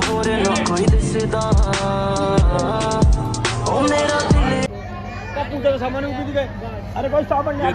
ਹੋਰ ਨਾ ਕੋਈ ਦਿਸਦਾ ਉਹ ਮੇਰਾ ਦਿਲ ਕਾ ਤੂੰ ਤੇ ਸਾਹਮਣੇ ਉੱਗੀ ਦੀ ਗਏ ਅਰੇ ਕੋਈ ਸਾਹਮਣੇ